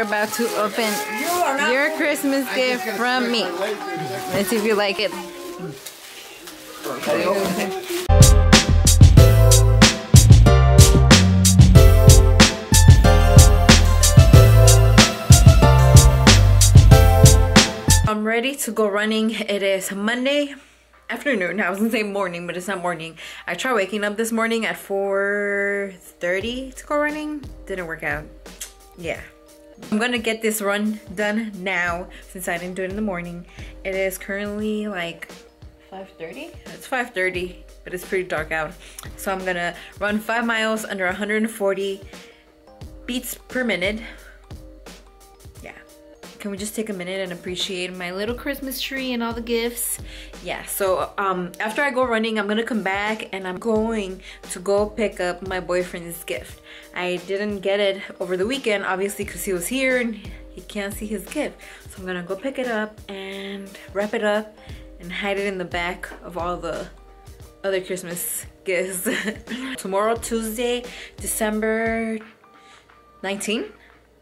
About to open your Christmas gift from me. Let's see if you like it. I'm ready to go running. It is Monday afternoon. I was gonna say morning, but it's not morning. I tried waking up this morning at 4.30 to go running. Didn't work out. Yeah. I'm gonna get this run done now since I didn't do it in the morning. It is currently like 5.30? It's 5.30, but it's pretty dark out. So I'm gonna run five miles under 140 beats per minute can we just take a minute and appreciate my little Christmas tree and all the gifts? Yeah, so um, after I go running, I'm gonna come back and I'm going to go pick up my boyfriend's gift. I didn't get it over the weekend, obviously because he was here and he can't see his gift. So I'm gonna go pick it up and wrap it up and hide it in the back of all the other Christmas gifts. Tomorrow, Tuesday, December 19th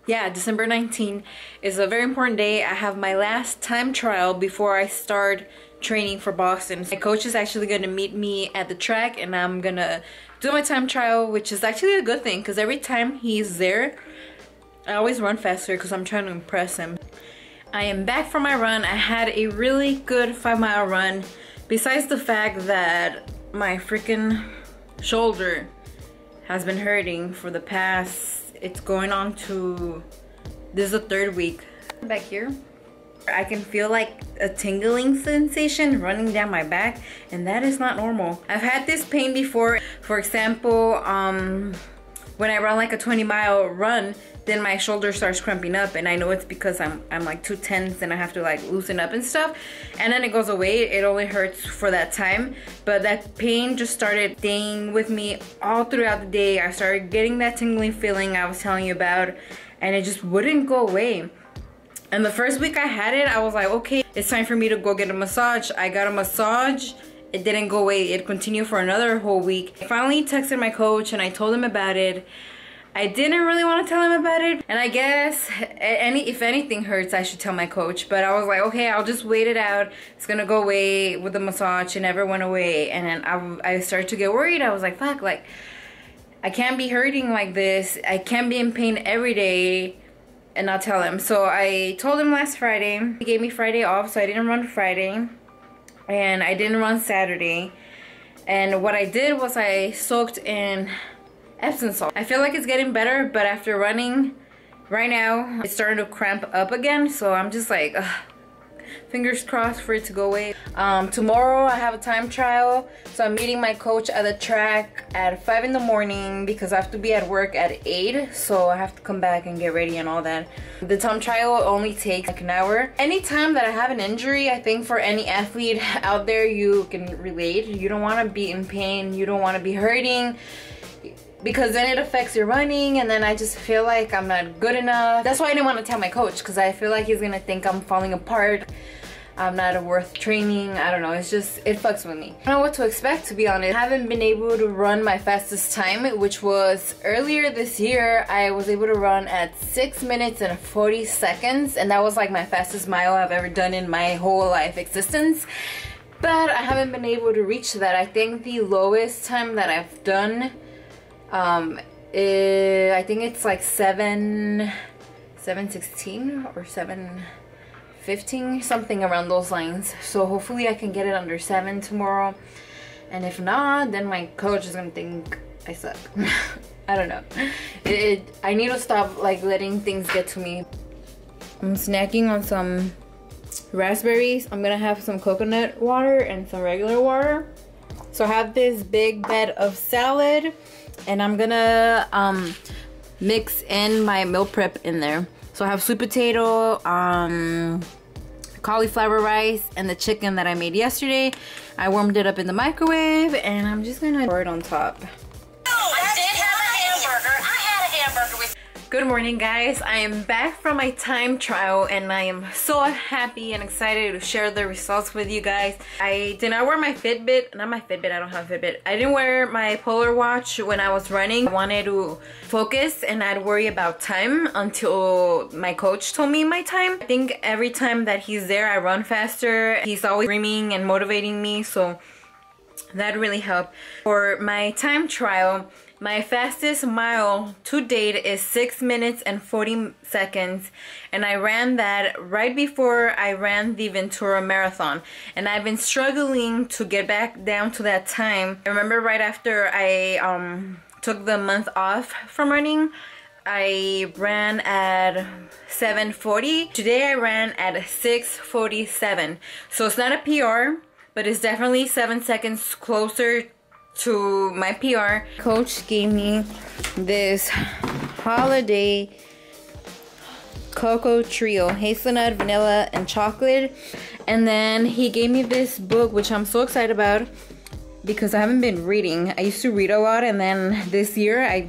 yeah, December 19 is a very important day. I have my last time trial before I start training for Boston. My coach is actually going to meet me at the track and I'm going to do my time trial, which is actually a good thing because every time he's there, I always run faster because I'm trying to impress him. I am back from my run. I had a really good five mile run. Besides the fact that my freaking shoulder has been hurting for the past it's going on to this is the third week. Back here. I can feel like a tingling sensation running down my back and that is not normal. I've had this pain before. For example um when I run like a 20 mile run then my shoulder starts cramping up and I know it's because I'm, I'm like too tense and I have to like loosen up and stuff. And then it goes away. It only hurts for that time. But that pain just started staying with me all throughout the day. I started getting that tingling feeling I was telling you about and it just wouldn't go away. And the first week I had it I was like okay it's time for me to go get a massage. I got a massage it didn't go away. It continued for another whole week. I finally texted my coach and I told him about it. I didn't really want to tell him about it. And I guess any if anything hurts I should tell my coach. But I was like okay I'll just wait it out. It's gonna go away with the massage. It never went away. And then I, I started to get worried. I was like fuck like I can't be hurting like this. I can't be in pain every day and not tell him. So I told him last Friday. He gave me Friday off so I didn't run Friday and I didn't run Saturday and what I did was I soaked in Epsom salt. I feel like it's getting better, but after running right now, it's starting to cramp up again. So I'm just like, ugh, fingers crossed for it to go away. Um, tomorrow I have a time trial. So I'm meeting my coach at the track at 5 in the morning because I have to be at work at 8. So I have to come back and get ready and all that. The time trial only takes like an hour. Anytime that I have an injury, I think for any athlete out there, you can relate. You don't want to be in pain. You don't want to be hurting because then it affects your running and then I just feel like I'm not good enough. That's why I didn't want to tell my coach because I feel like he's gonna think I'm falling apart. I'm not worth training. I don't know. It's just, it fucks with me. I don't know what to expect to be honest. I haven't been able to run my fastest time, which was earlier this year. I was able to run at 6 minutes and 40 seconds. And that was like my fastest mile I've ever done in my whole life existence. But I haven't been able to reach that. I think the lowest time that I've done um, it, I think it's like 7, 716 or 715, something around those lines. So hopefully I can get it under 7 tomorrow. And if not, then my coach is gonna think I suck. I don't know. It, it, I need to stop like letting things get to me. I'm snacking on some raspberries. I'm gonna have some coconut water and some regular water. So I have this big bed of salad and I'm gonna um, mix in my meal prep in there. So I have sweet potato, um, cauliflower rice, and the chicken that I made yesterday. I warmed it up in the microwave, and I'm just gonna pour it on top. Good morning guys. I am back from my time trial and I am so happy and excited to share the results with you guys. I did not wear my Fitbit, not my Fitbit, I don't have a Fitbit. I didn't wear my Polar Watch when I was running. I wanted to focus and not worry about time until my coach told me my time. I think every time that he's there I run faster. He's always screaming and motivating me so that really helped. For my time trial, my fastest mile to date is 6 minutes and 40 seconds and I ran that right before I ran the Ventura Marathon and I've been struggling to get back down to that time. I remember right after I um, took the month off from running I ran at 740. Today I ran at 647. So it's not a PR, but it's definitely 7 seconds closer to my PR. Coach gave me this holiday cocoa trio, hazelnut, vanilla, and chocolate. And then he gave me this book, which I'm so excited about because I haven't been reading. I used to read a lot and then this year I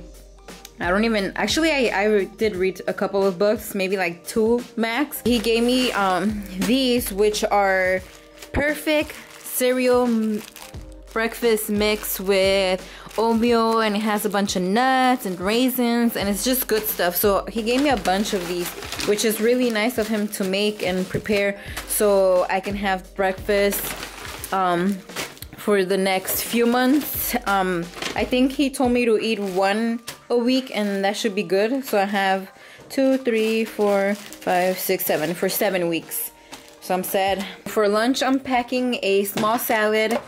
I don't even actually I, I did read a couple of books maybe like two max he gave me um these which are perfect cereal breakfast mix with oatmeal and it has a bunch of nuts and raisins and it's just good stuff. So he gave me a bunch of these which is really nice of him to make and prepare so I can have breakfast um, for the next few months. Um, I think he told me to eat one a week and that should be good. So I have two three four five six seven for seven weeks. So I'm sad. For lunch I'm packing a small salad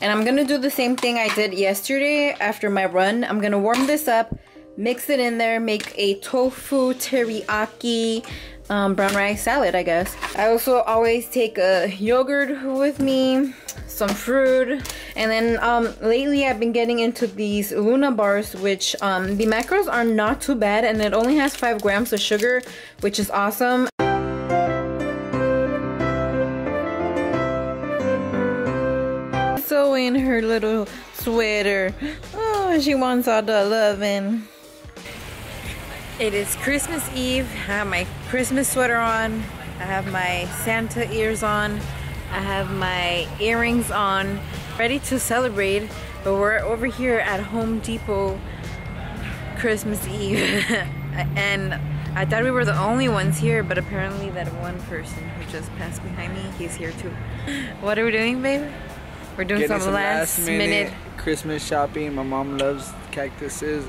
and I'm gonna do the same thing I did yesterday after my run. I'm gonna warm this up, mix it in there, make a tofu teriyaki um, brown rice salad, I guess. I also always take a yogurt with me, some fruit, and then um, lately I've been getting into these Luna bars, which um, the macros are not too bad, and it only has five grams of sugar, which is awesome. In her little sweater. Oh, she wants all the loving. It is Christmas Eve. I have my Christmas sweater on. I have my Santa ears on. I have my earrings on. Ready to celebrate. But we're over here at Home Depot Christmas Eve. and I thought we were the only ones here, but apparently that one person who just passed behind me, he's here too. What are we doing, babe? We're doing some, some, last, last minute, minute Christmas shopping. My mom loves cactuses.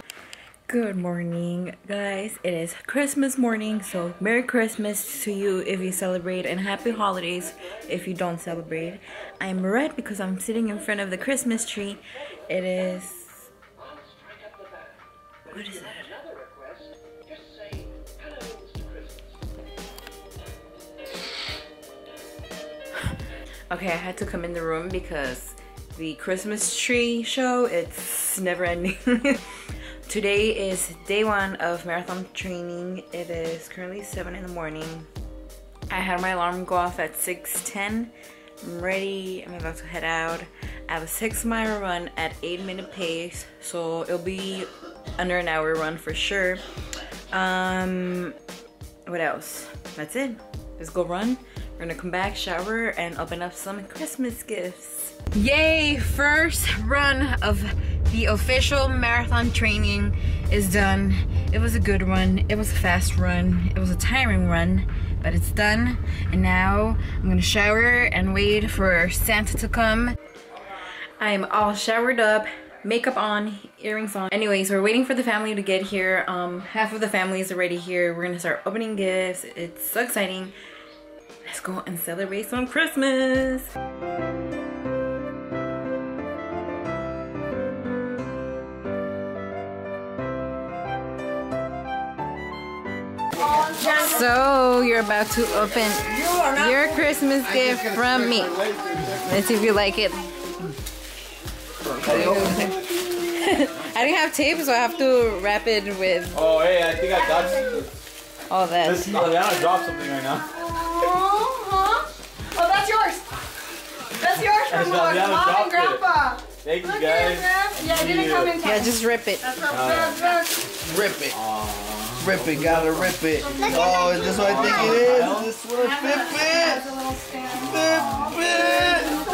Good morning, guys. It is Christmas morning, so Merry Christmas to you if you celebrate, and Happy Holidays if you don't celebrate. I'm red because I'm sitting in front of the Christmas tree. It is. What is that? Okay, I had to come in the room because the Christmas tree show, it's never ending. Today is day one of marathon training. It is currently 7 in the morning. I had my alarm go off at 6.10. I'm ready, I'm about to head out. I have a six mile run at eight minute pace, so it'll be under an hour run for sure. Um, what else? That's it. Let's go run. We're gonna come back, shower, and open up some Christmas gifts. Yay! First run of the official marathon training is done. It was a good run. It was a fast run. It was a tiring run, but it's done. And now I'm gonna shower and wait for Santa to come. I'm all showered up, makeup on, earrings on. Anyways, we're waiting for the family to get here. Um, half of the family is already here. We're gonna start opening gifts. It's so exciting. Let's go and celebrate some Christmas. So you're about to open your Christmas gift from me. Let's see if you like it. I didn't have tape, so I have to wrap it with. Oh, hey, I think I got you. All that. Listen, Adriana dropped something right now. Oh, that's yours. That's yours from Mom and Grandpa. Thank you guys. Yeah, it didn't come in Yeah, just rip it. That's, uh, rip it. Aww. rip it, gotta rip it. Oh, is this what I think it is? Is this what Flip it? Flip it! Don't